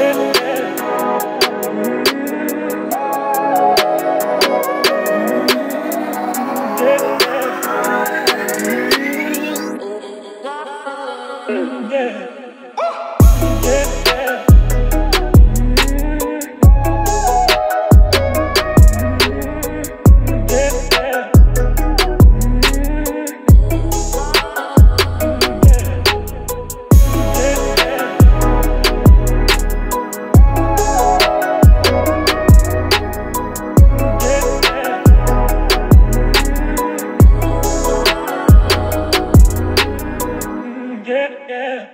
Yeah. Oh. yeah. yeah, yeah.